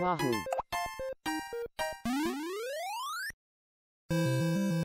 Wahoo!